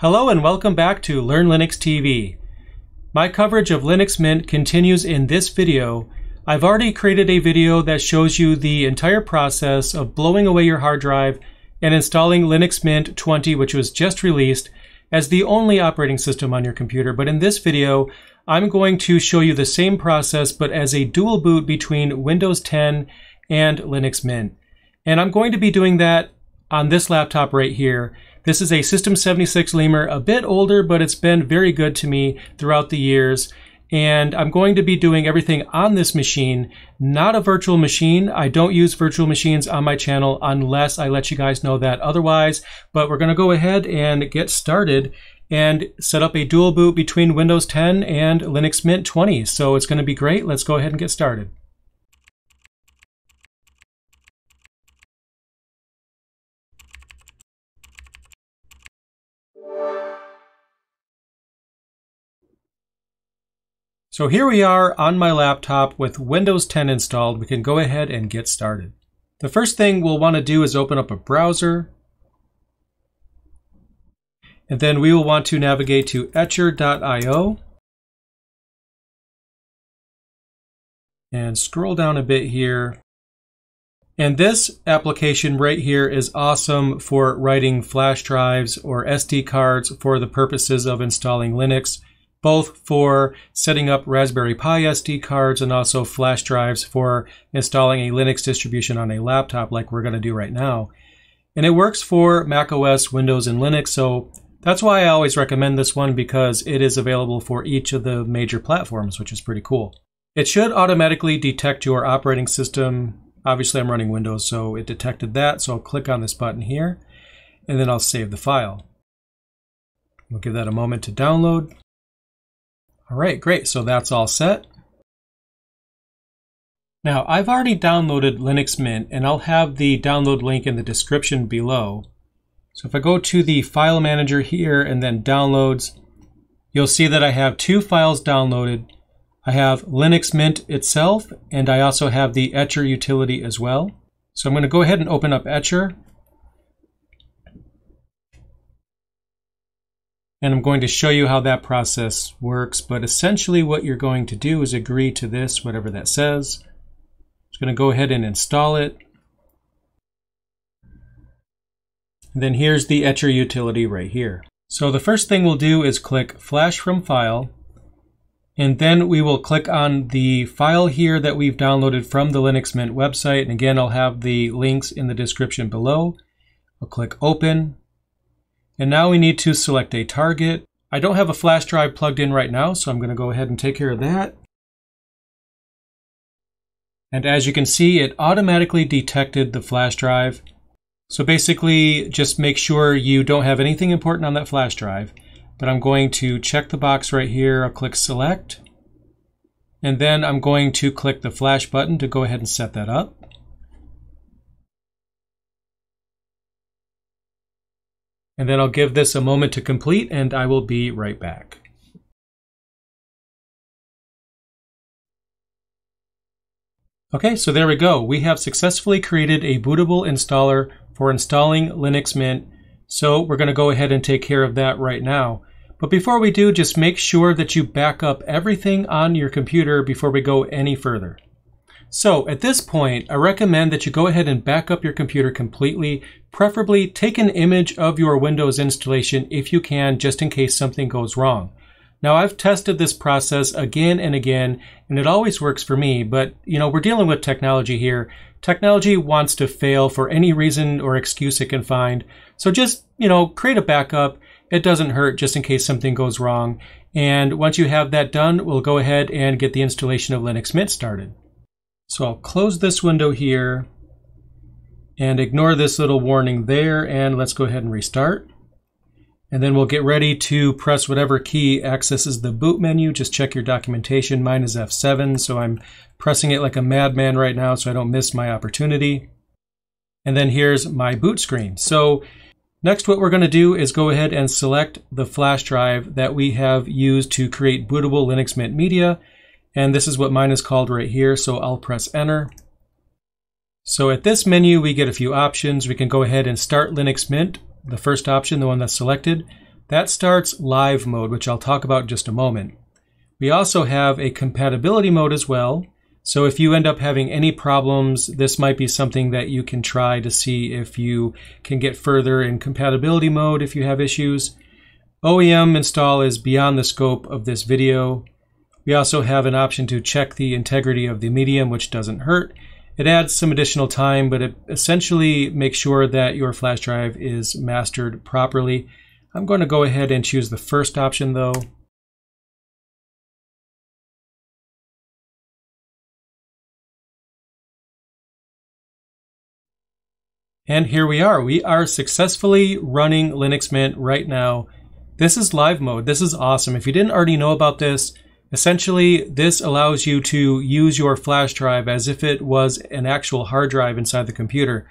Hello and welcome back to Learn Linux TV. My coverage of Linux Mint continues in this video. I've already created a video that shows you the entire process of blowing away your hard drive and installing Linux Mint 20, which was just released, as the only operating system on your computer. But in this video, I'm going to show you the same process, but as a dual boot between Windows 10 and Linux Mint. And I'm going to be doing that on this laptop right here. This is a System 76 Lemur, a bit older, but it's been very good to me throughout the years. And I'm going to be doing everything on this machine, not a virtual machine. I don't use virtual machines on my channel unless I let you guys know that otherwise. But we're going to go ahead and get started and set up a dual boot between Windows 10 and Linux Mint 20. So it's going to be great. Let's go ahead and get started. So here we are on my laptop with Windows 10 installed. We can go ahead and get started. The first thing we'll want to do is open up a browser. And then we will want to navigate to etcher.io. And scroll down a bit here. And this application right here is awesome for writing flash drives or SD cards for the purposes of installing Linux both for setting up Raspberry Pi SD cards and also flash drives for installing a Linux distribution on a laptop like we're going to do right now. And it works for Mac OS, Windows, and Linux, so that's why I always recommend this one because it is available for each of the major platforms, which is pretty cool. It should automatically detect your operating system. Obviously, I'm running Windows, so it detected that, so I'll click on this button here, and then I'll save the file. We'll give that a moment to download. All right, great. So that's all set. Now, I've already downloaded Linux Mint, and I'll have the download link in the description below. So if I go to the file manager here and then downloads, you'll see that I have two files downloaded. I have Linux Mint itself, and I also have the Etcher utility as well. So I'm going to go ahead and open up Etcher. And I'm going to show you how that process works. But essentially what you're going to do is agree to this, whatever that says. I'm going to go ahead and install it. And then here's the Etcher utility right here. So the first thing we'll do is click Flash from File. And then we will click on the file here that we've downloaded from the Linux Mint website. And again, I'll have the links in the description below. I'll click Open. And now we need to select a target. I don't have a flash drive plugged in right now, so I'm going to go ahead and take care of that. And as you can see, it automatically detected the flash drive. So basically, just make sure you don't have anything important on that flash drive. But I'm going to check the box right here. I'll click Select. And then I'm going to click the flash button to go ahead and set that up. And then I'll give this a moment to complete and I will be right back. Okay, so there we go. We have successfully created a bootable installer for installing Linux Mint. So we're going to go ahead and take care of that right now. But before we do, just make sure that you back up everything on your computer before we go any further. So at this point, I recommend that you go ahead and back up your computer completely. Preferably take an image of your Windows installation if you can, just in case something goes wrong. Now I've tested this process again and again, and it always works for me, but you know, we're dealing with technology here. Technology wants to fail for any reason or excuse it can find. So just, you know, create a backup. It doesn't hurt just in case something goes wrong. And once you have that done, we'll go ahead and get the installation of Linux Mint started. So I'll close this window here and ignore this little warning there and let's go ahead and restart. And then we'll get ready to press whatever key accesses the boot menu. Just check your documentation. Mine is F7, so I'm pressing it like a madman right now so I don't miss my opportunity. And then here's my boot screen. So next what we're going to do is go ahead and select the flash drive that we have used to create bootable Linux Mint Media. And this is what mine is called right here, so I'll press enter. So at this menu, we get a few options. We can go ahead and start Linux Mint, the first option, the one that's selected. that starts live mode, which I'll talk about in just a moment. We also have a compatibility mode as well. So if you end up having any problems, this might be something that you can try to see if you can get further in compatibility mode if you have issues. OEM install is beyond the scope of this video. We also have an option to check the integrity of the medium, which doesn't hurt. It adds some additional time, but it essentially makes sure that your flash drive is mastered properly. I'm going to go ahead and choose the first option though. And here we are. We are successfully running Linux Mint right now. This is live mode. This is awesome. If you didn't already know about this, essentially this allows you to use your flash drive as if it was an actual hard drive inside the computer.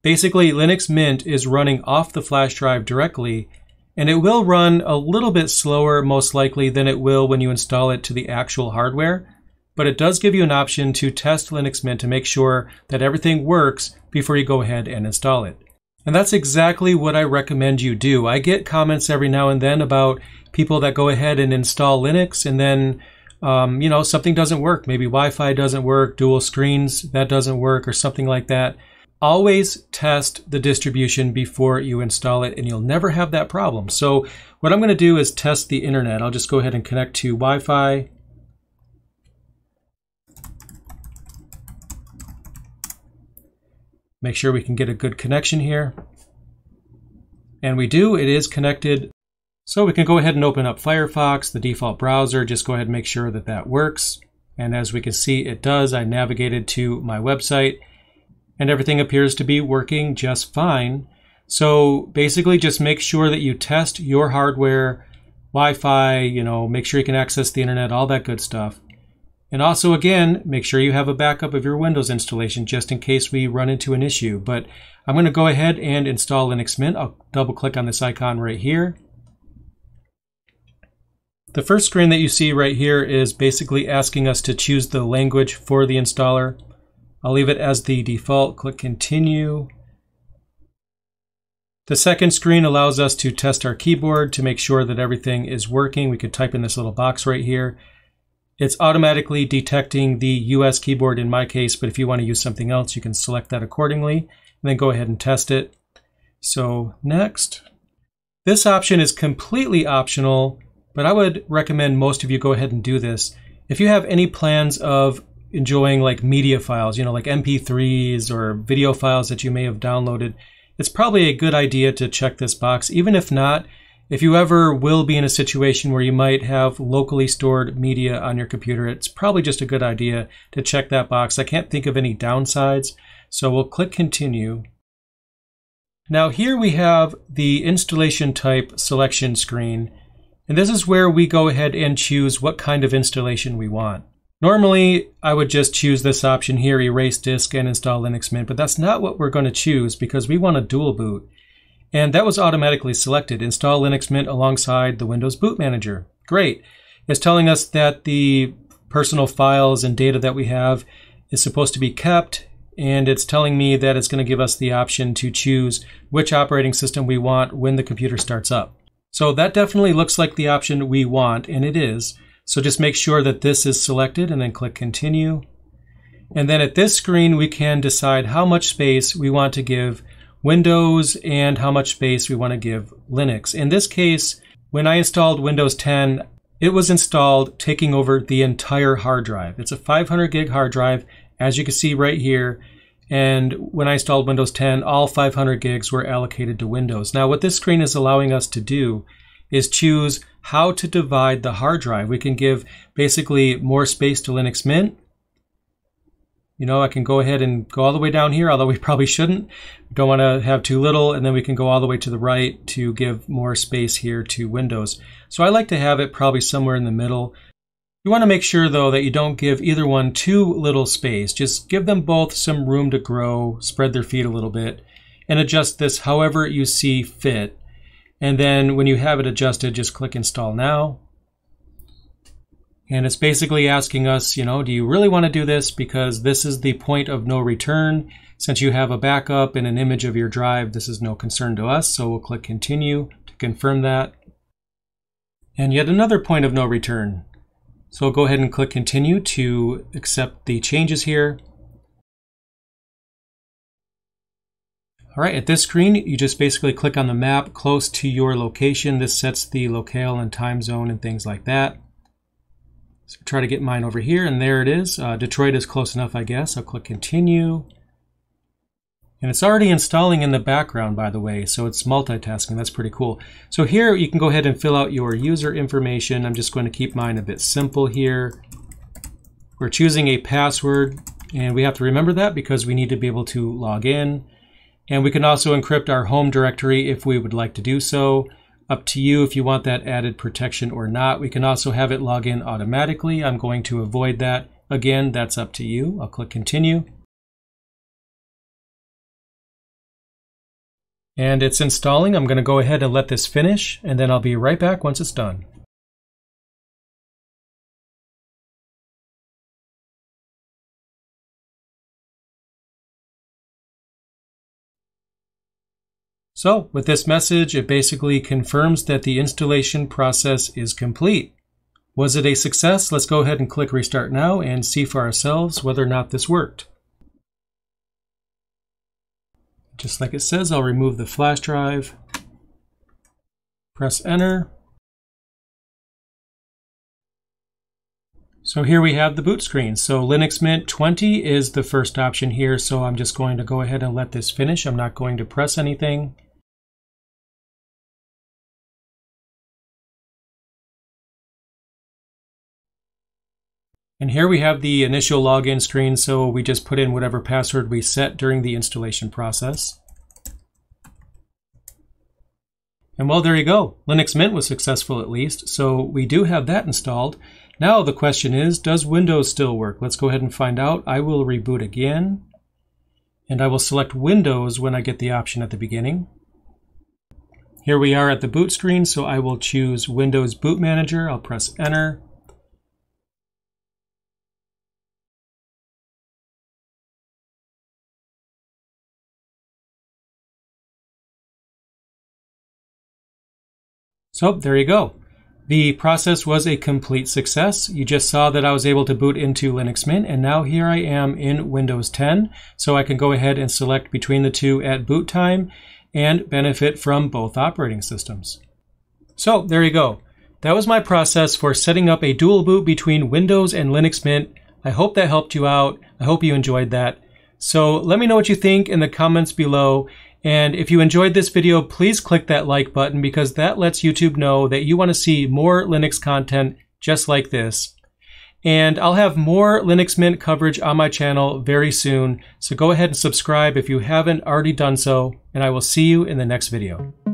Basically, Linux Mint is running off the flash drive directly and it will run a little bit slower most likely than it will when you install it to the actual hardware, but it does give you an option to test Linux Mint to make sure that everything works before you go ahead and install it. And that's exactly what I recommend you do. I get comments every now and then about people that go ahead and install Linux and then um, you know something doesn't work maybe wi-fi doesn't work dual screens that doesn't work or something like that always test the distribution before you install it and you'll never have that problem. So what I'm going to do is test the internet. I'll just go ahead and connect to Wi-Fi. Make sure we can get a good connection here. And we do, it is connected. So we can go ahead and open up Firefox, the default browser, just go ahead and make sure that that works. And as we can see, it does. I navigated to my website and everything appears to be working just fine. So basically just make sure that you test your hardware, Wi-Fi, you know, make sure you can access the internet, all that good stuff. And also again, make sure you have a backup of your Windows installation just in case we run into an issue. But I'm going to go ahead and install Linux Mint. I'll double click on this icon right here. The first screen that you see right here is basically asking us to choose the language for the installer. I'll leave it as the default. Click continue. The second screen allows us to test our keyboard to make sure that everything is working. We could type in this little box right here. It's automatically detecting the US keyboard in my case, but if you want to use something else, you can select that accordingly and then go ahead and test it. So next. This option is completely optional, but I would recommend most of you go ahead and do this. If you have any plans of enjoying like media files, you know, like MP3s or video files that you may have downloaded, it's probably a good idea to check this box. Even if not, if you ever will be in a situation where you might have locally stored media on your computer, it's probably just a good idea to check that box. I can't think of any downsides, so we'll click continue. Now here we have the installation type selection screen, and this is where we go ahead and choose what kind of installation we want. Normally, I would just choose this option here, erase disk and install Linux Mint, but that's not what we're going to choose because we want a dual boot. And that was automatically selected, install Linux Mint alongside the Windows Boot Manager. Great. It's telling us that the personal files and data that we have is supposed to be kept, and it's telling me that it's going to give us the option to choose which operating system we want when the computer starts up. So that definitely looks like the option we want, and it is. So just make sure that this is selected and then click continue. And then at this screen, we can decide how much space we want to give Windows and how much space we want to give Linux. In this case, when I installed Windows 10, it was installed taking over the entire hard drive. It's a 500 gig hard drive, as you can see right here. And when I installed Windows 10, all 500 gigs were allocated to Windows. Now, what this screen is allowing us to do is choose how to divide the hard drive. We can give basically more space to Linux Mint. You know, I can go ahead and go all the way down here, although we probably shouldn't. Don't want to have too little, and then we can go all the way to the right to give more space here to Windows. So I like to have it probably somewhere in the middle. You want to make sure, though, that you don't give either one too little space. Just give them both some room to grow, spread their feet a little bit, and adjust this however you see fit. And then when you have it adjusted, just click install now. And it's basically asking us, you know, do you really want to do this? Because this is the point of no return. Since you have a backup and an image of your drive, this is no concern to us. So we'll click continue to confirm that. and yet another point of no return. So I'll go ahead and click continue to accept the changes here. All right, at this screen, you just basically click on the map close to your location. This sets the locale and time zone and things like that. So try to get mine over here, and there it is. Uh, Detroit is close enough, I guess. I'll click continue. And it's already installing in the background, by the way, so it's multitasking. That's pretty cool. So here you can go ahead and fill out your user information. I'm just going to keep mine a bit simple here. We're choosing a password, and we have to remember that because we need to be able to log in. And we can also encrypt our home directory if we would like to do so. Up to you if you want that added protection or not. We can also have it log in automatically. I'm going to avoid that. Again, that's up to you. I'll click continue. And it's installing. I'm going to go ahead and let this finish, and then I'll be right back once it's done. So with this message, it basically confirms that the installation process is complete. Was it a success? Let's go ahead and click Restart Now and see for ourselves whether or not this worked. Just like it says, I'll remove the flash drive, press enter. So here we have the boot screen. So Linux Mint 20 is the first option here. So I'm just going to go ahead and let this finish. I'm not going to press anything. And here we have the initial login screen, so we just put in whatever password we set during the installation process. And well, there you go. Linux Mint was successful at least, so we do have that installed. Now the question is, does Windows still work? Let's go ahead and find out. I will reboot again, and I will select Windows when I get the option at the beginning. Here we are at the boot screen, so I will choose Windows Boot Manager. I'll press Enter. So there you go. The process was a complete success. You just saw that I was able to boot into Linux Mint, and now here I am in Windows 10. So I can go ahead and select between the two at boot time and benefit from both operating systems. So there you go. That was my process for setting up a dual boot between Windows and Linux Mint. I hope that helped you out. I hope you enjoyed that. So let me know what you think in the comments below. And if you enjoyed this video, please click that like button because that lets YouTube know that you want to see more Linux content just like this. And I'll have more Linux Mint coverage on my channel very soon. So go ahead and subscribe if you haven't already done so, and I will see you in the next video.